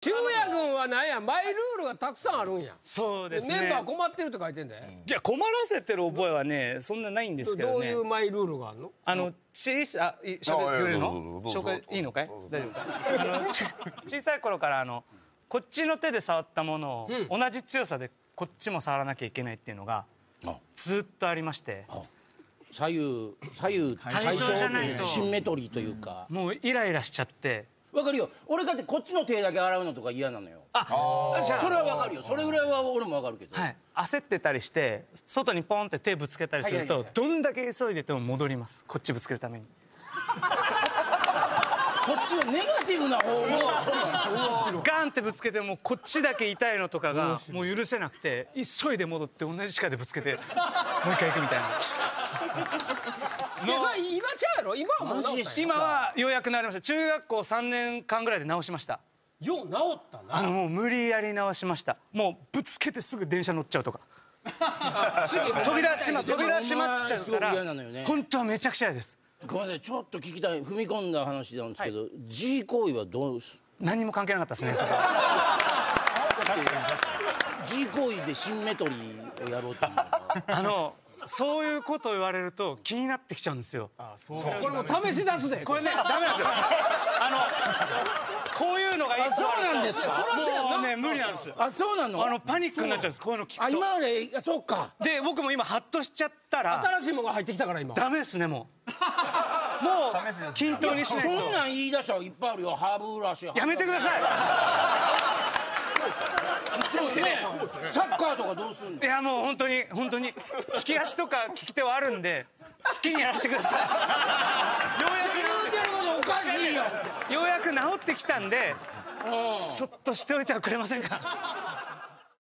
中也君は何やマイルールがたくさんあるんや。そうですね。メンバー困ってるって書いてんで、いや困らせてる覚えはねそんなないんですけどね。どういうマイルールがあるの？あの小さあい喋ってくれるの？紹介いいのかい？大丈夫か？あのち小さい頃からあのこっちの手で触ったものを同じ強さでこっちも触らなきゃいけないっていうのがずっとありまして。左右左右対称じゃないと。シンメトリーというか。もうイライラしちゃってわかるよ。俺だってこっちの手だけ洗うのとか嫌なのよ。あそれはわかるよ。それぐらいは俺もわかるけど。はい、焦ってたりして外にポンって手ぶつけたりするとどんだけ急いでても戻ります。こっちぶつけるために。こっちのネガティブな方もそうなんですよ。ガンってぶつけてもこっちだけ痛いのとかがもう許せなくて急いで戻って同じ力でぶつけてもう一回行くみたいな 今ちゃうやろ？今はもう治ったんや。今はようやくなりました。中学校3年間ぐらいで直しました。よう治ったな。あのもう無理やり直しました。もうぶつけてすぐ電車乗っちゃうとか。飛び出しまっちゃうから。嫌なのよね。本当はめちゃくちゃ嫌です。ごめんなさい。ちょっと聞きたい。踏み込んだ話なんですけど G 行為はどうす何も関係なかったですね G 行為でシンメトリーをやろうっていうのは。あのそういうことを言われると気になってきちゃうんですよ。これもう試し出すで。これねダメなんですよ。あのこういうのがいい。そうなんですか。もうね無理なんですあそうなの？あのパニックになっちゃうんです。こういうの聞くと。あ今まであそうか。で僕も今ハッとしちゃったら新しいものが入ってきたから今。ダメですねもう。もう均等にしないそんとなん言い出したらいっぱいあるよ。ハーブブラシやめてくださそうねサッカーとかどうすんの？いいやもう本当に本当に利き足とか利き手はあるんで好きにやらせてください。よ言うてることおかしいようやくようやく治ってきたんでそっとしておいてはくれませんか？